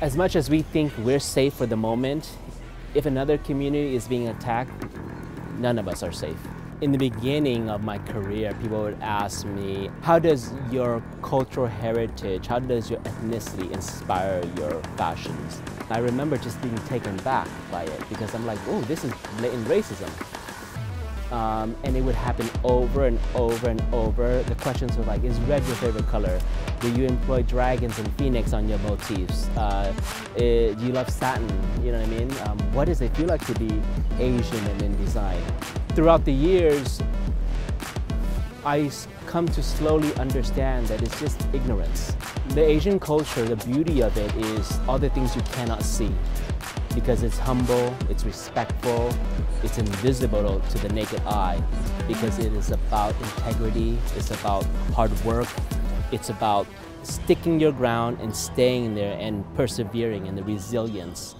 As much as we think we're safe for the moment, if another community is being attacked, none of us are safe. In the beginning of my career, people would ask me, how does your cultural heritage, how does your ethnicity inspire your fashions? I remember just being taken back by it because I'm like, oh, this is blatant racism. Um, and it would happen over and over and over. The questions were like, is red your favorite color? Do you employ dragons and phoenix on your motifs? Uh, eh, do you love satin? You know what I mean? Um, what does it feel like to be Asian and in design? Throughout the years, I come to slowly understand that it's just ignorance. The Asian culture, the beauty of it is all the things you cannot see because it's humble, it's respectful, it's invisible to the naked eye because it is about integrity, it's about hard work, it's about sticking your ground and staying there and persevering and the resilience